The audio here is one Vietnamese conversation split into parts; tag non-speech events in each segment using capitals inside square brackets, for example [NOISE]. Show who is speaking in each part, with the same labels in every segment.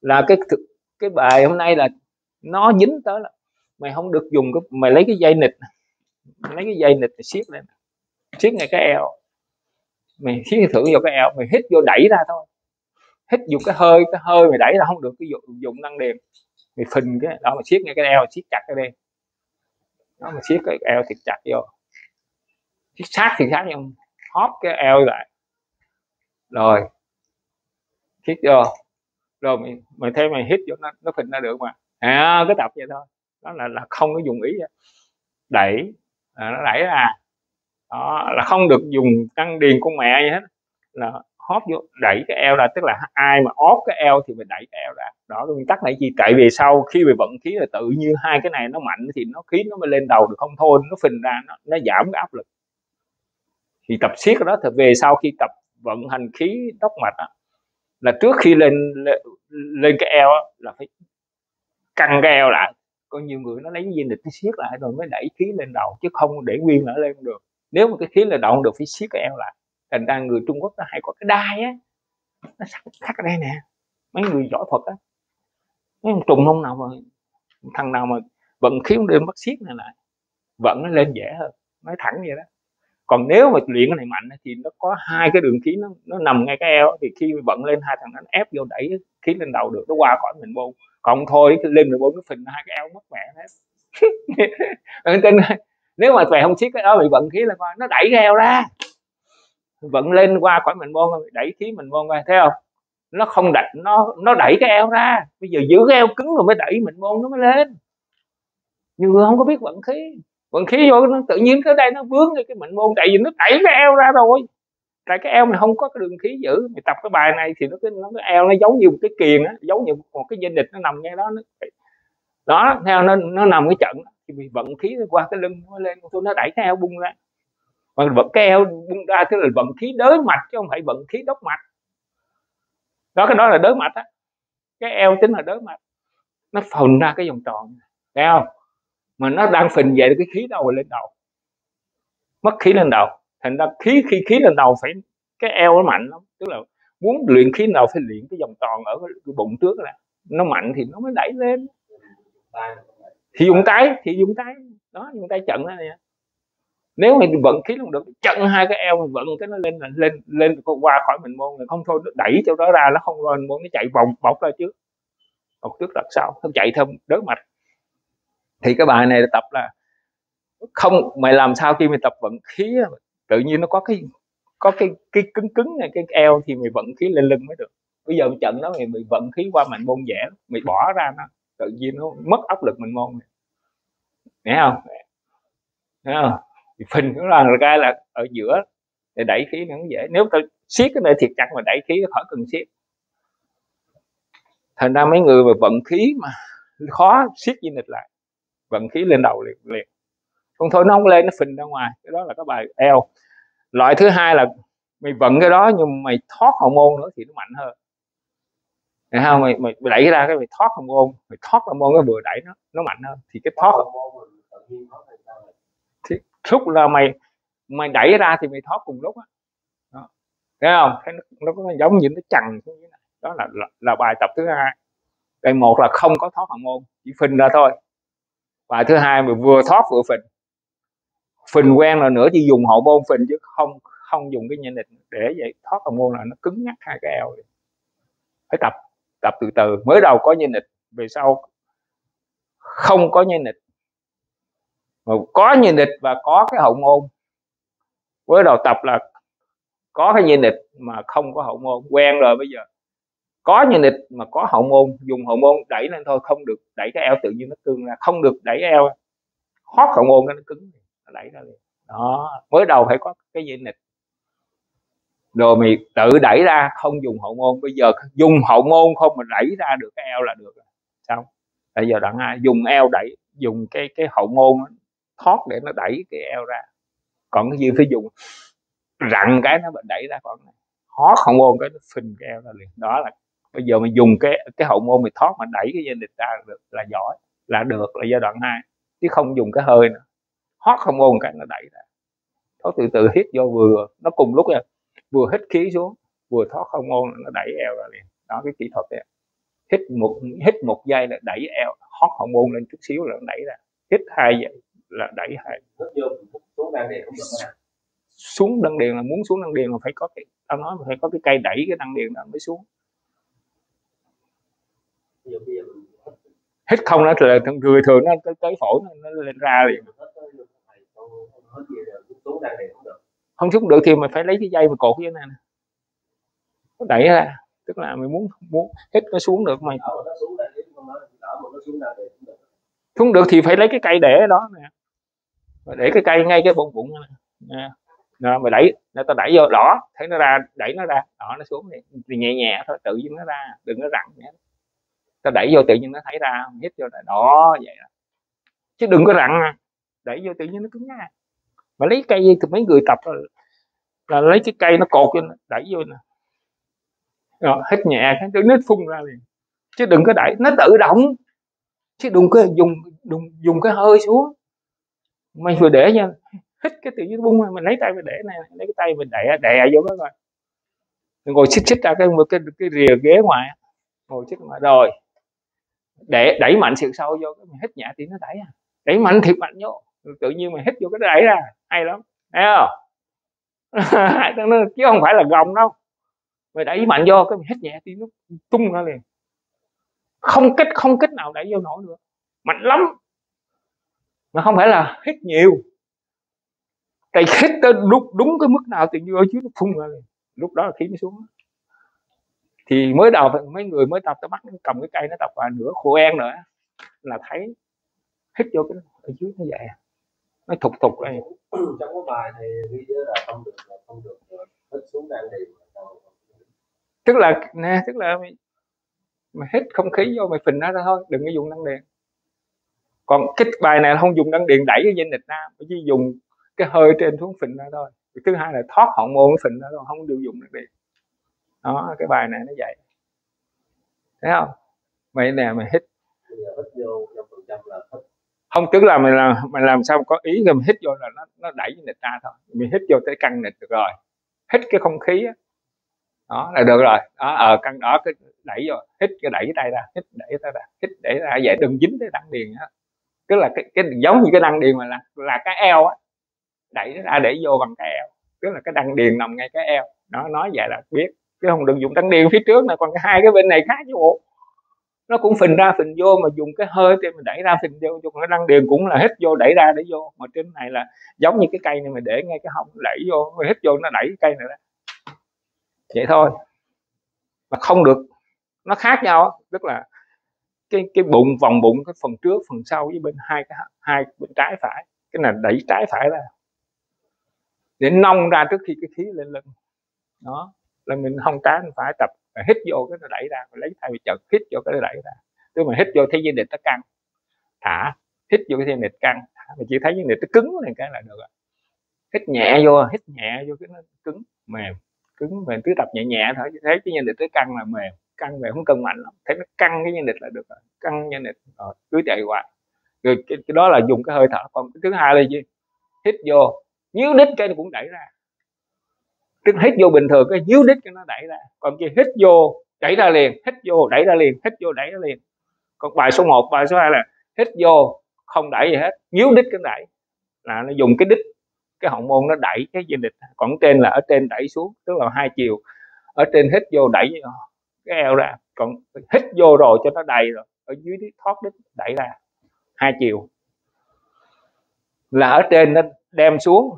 Speaker 1: là cái cái bài hôm nay là nó dính tới là mày không được dùng cái mày lấy cái dây nịt lấy cái dây nịt mày siết lên siết ngay cái eo. Mày siết thử vô cái eo mày hít vô đẩy ra thôi. Hít dùng cái hơi cái hơi mày đẩy ra không được cái dụng, dụng năng điểm mày phình cái đó mày siết ngay cái eo siết chặt cái đi đó mày siết cái eo thiệt chặt vô. Siết sát thì sát nhưng hóp cái eo lại. Rồi siết vô rồi mày mày thấy mày hít vô nó nó phình ra được mà. À cái tập vậy thôi. Đó là là không có dùng ý đẩy. À, nó đẩy ra. Đó là không được dùng căng điền con mẹ gì hết. Là hóp vô đẩy cái eo ra. Tức là ai mà óp cái eo thì mình đẩy cái eo ra. Đó nguyên tắc này gì tại vì sau khi về vận khí là tự nhiên hai cái này nó mạnh thì nó khí nó mới lên đầu được không? Thôi nó phình ra nó, nó giảm cái áp lực. Thì tập siết đó thì về sau khi tập vận hành khí đốc mạch đó, là trước khi lên lên, cái eo là phải căng cái eo lại. Có nhiều người nó lấy dây địch nó siết lại rồi mới đẩy khí lên đầu chứ không để nguyên ở lên được. Nếu mà cái khí lên đầu được phải siết cái eo lại. Thành ra người Trung Quốc nó hay có cái đai á nó sắc sắc ở đây nè. Mấy người giỏi thuật á. Mấy trùng không nào mà thằng nào mà vận khí không đem bắt siết này lại vận nó lên dễ hơn. Nói thẳng vậy đó còn nếu mà luyện cái này mạnh thì nó có hai cái đường khí nó nó nằm ngay cái eo thì khi vận lên hai thằng nó ép vô đẩy khí lên đầu được, nó qua khỏi mình bôn còn thôi lên mình bôn nó phình hai cái eo mất mẹ hết. [LAUGHS] Tin nếu mà mày không siết cái đó bị vận khí là coi, nó đẩy cái eo ra. Vận lên qua khỏi mình môn đẩy khí mình môn ra thấy không? Nó không đẩy nó nó đẩy cái eo ra. Bây giờ giữ cái eo cứng rồi mới đẩy mình môn nó mới lên. Nhiều người không có biết vận khí còn khí vô nó tự nhiên tới đây nó vướng cái mình môn tại vì nó đẩy cái eo ra rồi. Tại cái eo mình không có cái đường khí giữ. Mày tập cái bài này thì nó cái nó, cái eo nó giống như một cái kiền á, giống như một cái dây địch nó nằm ngay đó, nó đó theo nó nó nằm cái trận thì mình vận khí qua cái lưng nó lên tôi nó đẩy cái eo bung ra. Mà vận, cái eo bung ra tức là vận khí đới mạch chứ không phải vận khí đốc mạch đó, cái đó là đới mạch á. Cái eo tính là đới mạch nó phồng ra cái vòng tròn, thấy không? Mà nó đang phình dậy cái khí đâu lên đầu. Mất khí lên đầu. Thành ra khí, khi khí lên đầu phải, cái eo nó mạnh lắm. Tức là muốn luyện khí nào phải luyện cái vòng tròn ở cái bụng trước là nó mạnh thì nó mới đẩy lên. Thì dùng tay, thì dùng tay. Đó, dùng tay chận đó nè. Nếu mà vận khí không được chặn hai cái eo vận cái nó lên lên lên qua khỏi mình môn không thôi, nó đẩy cho đó ra, nó không lên môn, nó chạy vòng, bọc ra trước. Bọc trước đặt sau nó chạy theo đới mạch thì cái bài này tập là không mày làm sao khi mày tập vận khí tự nhiên nó có cái có cái cái cứng cứng này cái eo thì mày vận khí lên lưng mới được. Bây giờ trận đó mày, mày vận khí qua mạnh môn dễ mày bỏ ra nó tự nhiên nó mất áp lực mình môn này. nghe không? Nghe không? Thì phình nó là cái là ở giữa để đẩy khí nó dễ. Nếu tao siết cái nơi thiệt chặt mà đẩy khí khỏi cần siết. Thành ra mấy người mà vận khí mà khó siết gì nịch lại vận khí lên đầu liền liền. Không thôi nó không lên nó phình ra ngoài. Cái đó là cái bài eo loại thứ hai là mày vận cái đó nhưng mày thoát hồng môn nữa thì nó mạnh hơn. Thấy không mày, mày, mày đẩy ra cái mày thoát hồng môn mày thoát hồng môn cái vừa đẩy nó nó mạnh hơn. Thì cái thoát thì lúc là mày mày đẩy ra thì mày thoát cùng lúc á. Thấy không? Thấy nó, nó có giống như nó chằng xuống như này. Đó là, là là bài tập thứ hai. Cái một là không có thoát hồng môn chỉ phình ra thôi bài thứ hai mà vừa thoát vừa phình. Phình quen là nữa chỉ dùng hậu môn phình chứ không không dùng cái nhịn địch để vậy thoát hậu môn là nó cứng nhắc hai cái eo phải tập tập từ từ. Mới đầu có nhịn địch về sau không có nhịn địch mà có nhịn địch và có cái hậu môn. Mới đầu tập là có cái nhịn địch mà không có hậu môn. Quen rồi bây giờ có nhện nịch mà có hậu môn, dùng hậu môn đẩy lên thôi, không được đẩy cái eo tự nhiên nó cương ra, không được đẩy eo. Hót hậu môn nó cứng nó đẩy ra liền. Đó, mới đầu phải có cái nhện nịch rồi mày tự đẩy ra, không dùng hậu môn. Bây giờ dùng hậu môn không mà đẩy ra được cái eo là được rồi. Xong bây giờ đoạn ai dùng eo đẩy, dùng cái cái hậu môn thoát để nó đẩy cái eo ra. Còn cái gì phải dùng? Rặn cái nó đẩy ra còn hót hậu môn cái nó phình cái eo ra liền. Đó là bây giờ mình dùng cái cái hậu môn mình thoát mà đẩy cái dây địch ra được, là giỏi là được là giai đoạn 2 chứ không dùng cái hơi nữa. Hót hậu môn cái nó đẩy ra. Thoát từ từ hít vô vừa nó cùng lúc nha vừa hít khí xuống vừa thoát hậu môn nó đẩy eo ra liền. Đó cái kỹ thuật đấy hít một hít một giây là đẩy eo hót hậu môn lên chút xíu là đẩy ra. Hít hai giây là đẩy hai.
Speaker 2: Xuống
Speaker 1: đăng điền là muốn xuống đăng điền là phải có cái tao nói phải có cái cây đẩy cái đăng điền đó mới xuống. Hít không nó là người thường nó tới, tới phổi nó, nó lên ra liền. Không xuống được thì mình phải lấy cái dây mà cột như thế này nè. Nó đẩy ra tức là mình muốn muốn hít nó xuống được mày xuống được thì phải lấy cái cây để đó nè. Để cái cây ngay cái bụng bụng nè. Nè mày đẩy nó ta đẩy vô đỏ thấy nó ra đẩy nó ra đỏ nó xuống thì, thì nhẹ nhẹ thôi tự nhiên nó ra đừng có rặn nhé ta đẩy vô tự nhiên nó thấy ra hít vô là đó vậy đó. chứ đừng có rặn à. đẩy vô tự nhiên nó cứng nha mà lấy cây thì mấy người tập là, là lấy cái cây nó cột cho nó đẩy vô nè. Rồi hít nhẹ cái nó phun ra liền. Chứ đừng có đẩy nó tự động. Chứ đừng có dùng dùng dùng cái hơi xuống. Mày vừa để nha hít cái tự nhiên bung mình lấy tay mình để này lấy cái tay mình đè đè vô đó rồi mình ngồi xích xích ra cái cái cái rìa ghế ngoài ngồi xích ngoài rồi để đẩy mạnh sự sâu vô cái mình hít nhẹ thì nó đẩy à. Đẩy mạnh thiệt mạnh vô. Tự nhiên mình hít vô cái đẩy ra. Hay lắm. Thấy không? [LAUGHS] Chứ không phải là gồng đâu. Mày đẩy mạnh vô cái mình hít nhẹ thì nó tung ra liền. Không kích không kích nào đẩy vô nổi được. Mạnh lắm. Mà không phải là hít nhiều. Tại hít tới đúng, đúng cái mức nào thì nhiên ở dưới nó phun ra liền. Lúc đó là khí nó xuống thì mới đầu mấy người mới tập tới bắt cầm cái cây nó tập vào nửa khô en nữa là thấy hít vô cái ở dưới nó vậy nó thục thục
Speaker 2: đây [COUGHS] trong cái bài thì ghi là không được không được hít xuống đan điền
Speaker 1: tức là nè tức là mày, mày hít không khí vô mày phình nó ra thôi đừng có dùng đăng điền còn cái bài này không dùng đăng điền đẩy cái dây nịch ra chỉ dùng cái hơi trên xuống phình ra thôi. Thứ hai là thoát hậu môn phình ra thôi không được dùng đăng điền đó cái bài này nó vậy. Thấy không? Mày nè mày hít không tức là mày làm mày làm sao có ý rồi mày hít vô là nó nó đẩy nịch ra thôi. Mày hít vô tới căng nịch được rồi. Hít cái không khí á. Đó là được rồi. Đó ở ờ, căng đó cái đẩy vô. Hít cái đẩy tay ra hít đẩy tay ra hít đẩy ra. Vậy đừng dính tới đăng điền á. Tức là cái, cái giống như cái đăng điền mà là là cái eo á. Đẩy ra để vô bằng cái eo. Tức là cái đăng điền nằm ngay cái eo. Nó nói vậy là biết chứ không đừng dùng tăng điện phía trước này còn hai cái bên này khác chứ bộ. Nó cũng phình ra phình vô mà dùng cái hơi thì mình đẩy ra phình vô, dùng cái năng điền cũng là hít vô, đẩy ra để vô. Mà trên này là giống như cái cây này mà để ngay cái hông đẩy vô hít vô nó đẩy cái cây này ra. Vậy thôi. Mà không được. Nó khác nhau tức là cái cái bụng, vòng bụng, cái phần trước, phần sau với bên hai cái, hai bên trái phải. Cái này đẩy trái phải ra. Để nông ra trước khi cái khí lên lưng. Đó là mình không tá mình phải tập hít vô cái nó đẩy ra lấy thay vì chợt hít vô cái nó đẩy ra. Tức mà hít vô thấy dây địch nó căng thả hít vô cái dây địch căng thả. Mình chỉ thấy dây địch nó cứng này cái là được rồi. Hít nhẹ vô hít nhẹ vô cái nó cứng mềm. Cứng mềm cứ tập nhẹ nhẹ thôi chỉ thấy cái dây địch nó căng là mềm căng mềm không cần mạnh lắm. Thấy nó căng cái dây địch là được rồi căng dây địch rồi cứ chạy qua rồi cái, cái đó là dùng cái hơi thở còn cái thứ hai là gì? Hít vô nhíu đít cái nó cũng đẩy ra tức hít vô bình thường, cái nhíu đít cái nó đẩy ra. Còn kia hít vô, đẩy ra liền, hít vô, đẩy ra liền, hít vô, đẩy ra liền. Còn bài số 1 bài số 2 là hít vô, không đẩy gì hết nhíu đít cái đẩy. Là nó dùng cái đít, cái hậu môn nó đẩy cái dây địch còn trên là ở trên đẩy xuống, tức là hai chiều. Ở trên hít vô, đẩy ờ, cái eo ra. Còn hít vô rồi cho nó đầy rồi, ở dưới đít, thoát đít, đẩy ra. Hai chiều. Là ở trên nó đem xuống,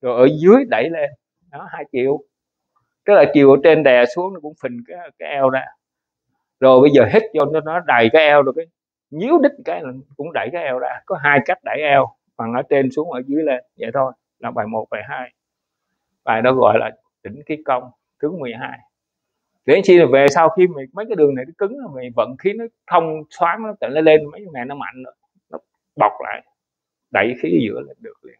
Speaker 1: rồi ở dưới đẩy lên đó hai chiều. Tức là chiều ở trên đè xuống nó cũng phình cái cái eo ra. Rồi bây giờ hít vô nó nó đầy cái eo rồi cái nhíu đít cái là cũng đẩy cái eo ra. Có hai cách đẩy eo bằng ở trên xuống ở dưới lên. Vậy thôi là bài 1, bài 2 bài đó gọi là đỉnh khí công thứ 12 để chi là về sau khi mày mấy cái đường này nó cứng mày vận khí nó thông thoáng nó tự nó lên mấy cái này nó mạnh rồi, nó bọc lại. Đẩy khí giữa lên được liền.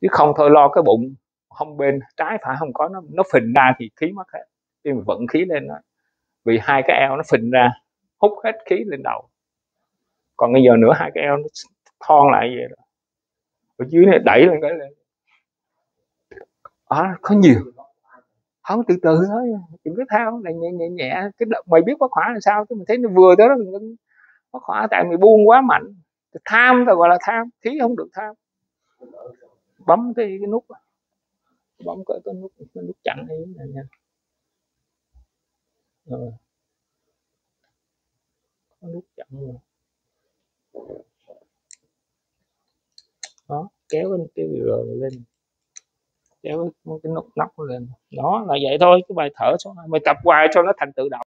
Speaker 1: Chứ không thôi lo cái bụng không bên trái phải không có nó nó phình ra thì khí mất hết. Khi mà vận khí lên đó vì hai cái eo nó phình ra hút hết khí lên đầu. Còn bây giờ nữa hai cái eo nó thon lại vậy đó ở dưới này đẩy lên cái lên. À, có nhiều. Không từ từ thôi đừng có thao này nhẹ nhẹ nhẹ. Cái đợt mày biết bất khỏa là sao chứ mình thấy nó vừa tới đó mình ngưng bất tại mày buông quá mạnh. Tham ta gọi là tham khí không được tham. Bấm cái cái nút bấm cái cái nút cái nút chặn ấy này nha rồi. Có nút chặn rồi đó kéo cái cái rồi lên. Kéo cái, cái nút nóc lên. Đó là vậy thôi cái bài thở số mày tập hoài cho nó thành tự động.